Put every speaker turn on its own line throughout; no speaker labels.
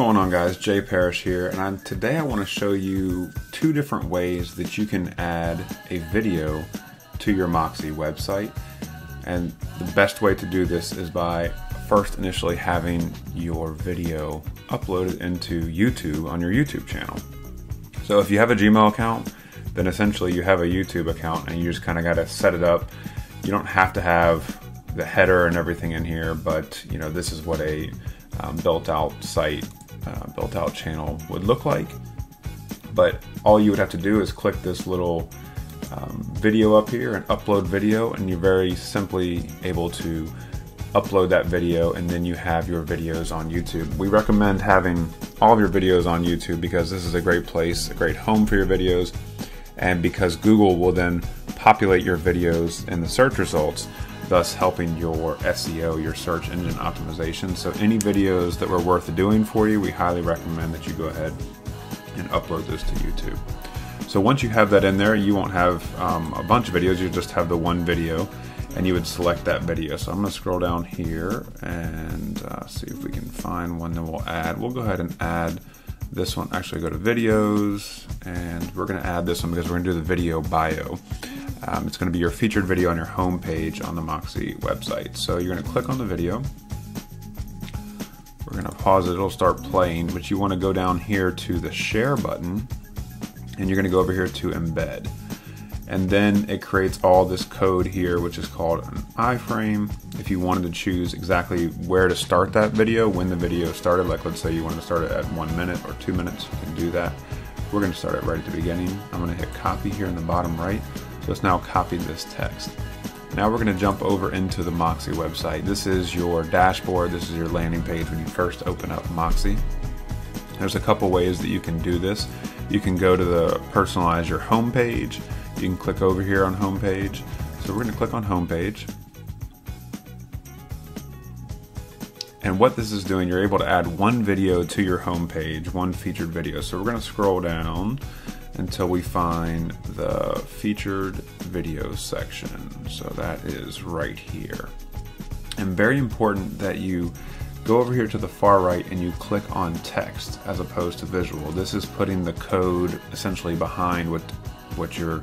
going on guys? Jay Parrish here and I'm, today I want to show you two different ways that you can add a video to your Moxi website and the best way to do this is by first initially having your video uploaded into YouTube on your YouTube channel. So if you have a Gmail account then essentially you have a YouTube account and you just kind of got to set it up. You don't have to have the header and everything in here but you know this is what a um, built out site, uh, built out channel would look like. But all you would have to do is click this little um, video up here and upload video and you're very simply able to upload that video and then you have your videos on YouTube. We recommend having all of your videos on YouTube because this is a great place, a great home for your videos and because Google will then populate your videos in the search results thus helping your SEO, your search engine optimization. So any videos that were worth doing for you, we highly recommend that you go ahead and upload those to YouTube. So once you have that in there, you won't have um, a bunch of videos, you just have the one video and you would select that video. So I'm to scroll down here and uh, see if we can find one that we'll add. We'll go ahead and add this one. Actually, go to videos and we're going to add this one because we're to do the video bio. Um, it's going to be your featured video on your home page on the Moxi website. So you're going to click on the video. We're going to pause it. It'll start playing, but you want to go down here to the share button and you're going to go over here to embed. And then it creates all this code here, which is called an iframe. If you wanted to choose exactly where to start that video, when the video started, like let's say you want to start it at one minute or two minutes, you can do that. We're going to start it right at the beginning. I'm going to hit copy here in the bottom right. It's now copied this text. Now we're going to jump over into the Moxi website. This is your dashboard. This is your landing page when you first open up Moxi. There's a couple ways that you can do this. You can go to the personalize your home page. You can click over here on home page. So we're going to click on home page. And what this is doing, you're able to add one video to your home page, one featured video. So we're going to scroll down until we find the featured videos section. So that is right here. And very important that you go over here to the far right and you click on text as opposed to visual. This is putting the code essentially behind what what your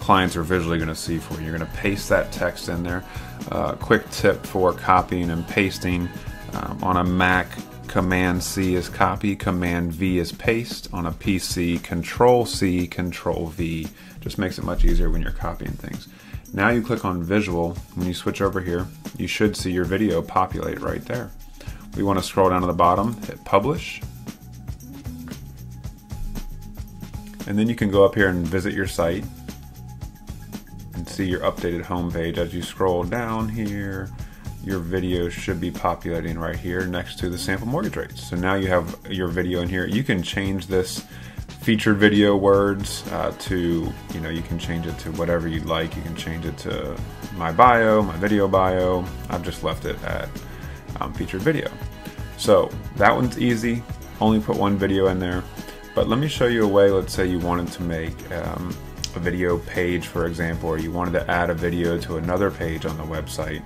clients are visually going to see for you. You're going to paste that text in there. Uh, quick tip for copying and pasting um, on a Mac Command C is copy, Command V is paste. On a PC, Control C, Control V. Just makes it much easier when you're copying things. Now you click on visual. When you switch over here, you should see your video populate right there. We want to scroll down to the bottom, hit publish. And then you can go up here and visit your site and see your updated homepage as you scroll down here your video should be populating right here next to the sample mortgage rates. So now you have your video in here. You can change this featured video words uh, to, you know, you can change it to whatever you'd like. You can change it to my bio, my video bio. I've just left it at um, featured video. So that one's easy. Only put one video in there. But let me show you a way, let's say you wanted to make um, a video page, for example, or you wanted to add a video to another page on the website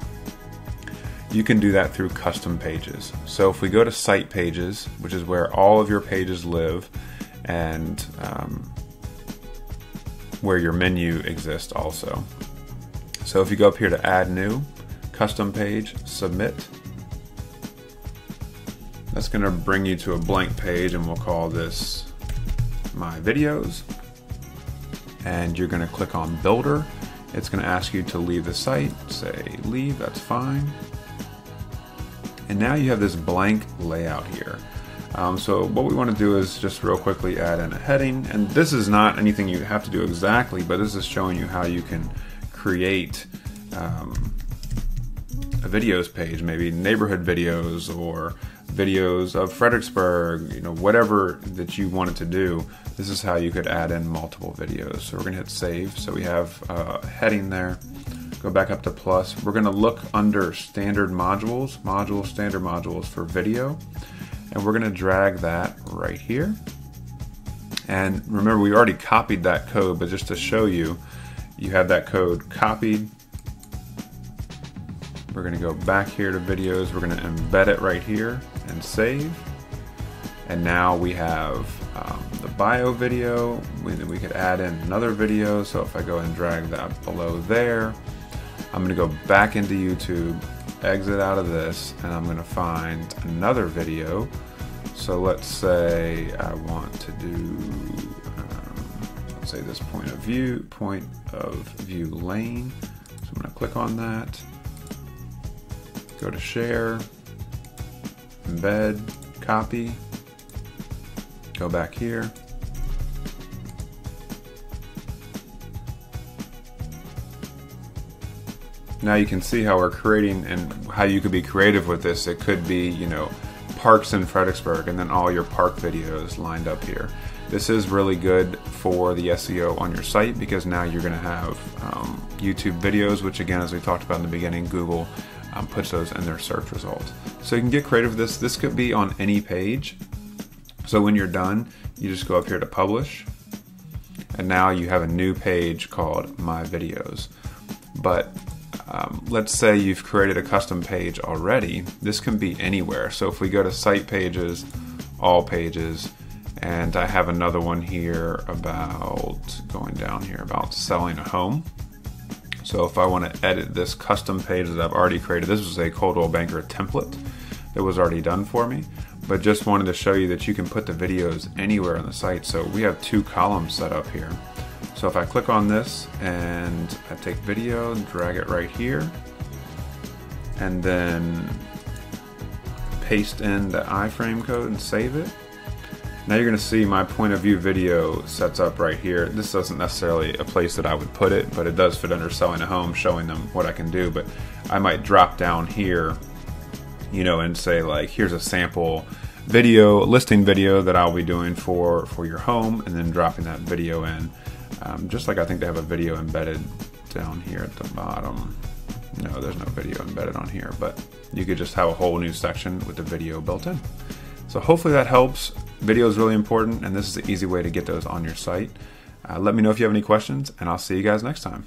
you can do that through custom pages. So if we go to site pages, which is where all of your pages live, and um, where your menu exists also. So if you go up here to add new, custom page, submit, that's going to bring you to a blank page and we'll call this my videos. And you're going to click on builder. It's going to ask you to leave the site, say leave, that's fine. And now you have this blank layout here. Um, so what we want to do is just real quickly add in a heading. And this is not anything you have to do exactly, but this is showing you how you can create um, a videos page, maybe neighborhood videos or videos of Fredericksburg, you know, whatever that you wanted to do. This is how you could add in multiple videos. So we're going to hit save. So we have a heading there go back up to plus. We're going to look under standard modules, module standard modules for video, and we're going to drag that right here. And remember, we already copied that code, but just to show you, you have that code copied. We're going to go back here to videos. We're going to embed it right here and save. And now we have um, the bio video. We, we could add in another video. So if I go and drag that below there, I'm gonna go back into YouTube, exit out of this, and I'm gonna find another video. So let's say I want to do, um, let's say this point of view, point of view lane. So I'm gonna click on that, go to share, embed, copy, go back here, now you can see how we're creating and how you could be creative with this. It could be, you know, parks in Fredericksburg and then all your park videos lined up here. This is really good for the SEO on your site because now you're going to have um, YouTube videos, which again, as we talked about in the beginning, Google um, puts those in their search results. So you can get creative with this. This could be on any page. So when you're done, you just go up here to publish. And now you have a new page called My Videos. But um, let's say you've created a custom page already. This can be anywhere. So if we go to site pages, all pages, and I have another one here about going down here about selling a home. So if I want to edit this custom page that I've already created, this was a Coldwell Banker template that was already done for me, but just wanted to show you that you can put the videos anywhere on the site. So we have two columns set up here. So if I click on this and I take video and drag it right here, and then paste in the iframe code and save it, now you're going to see my point of view video sets up right here. This isn't necessarily a place that I would put it, but it does fit under selling a home, showing them what I can do. But I might drop down here, you know, and say like, here's a sample video, listing video that I'll be doing for, for your home, and then dropping that video in. Um, just like I think they have a video embedded down here at the bottom. No, there's no video embedded on here, but you could just have a whole new section with the video built in. So hopefully that helps. Video is really important, and this is an easy way to get those on your site. Uh, let me know if you have any questions, and I'll see you guys next time.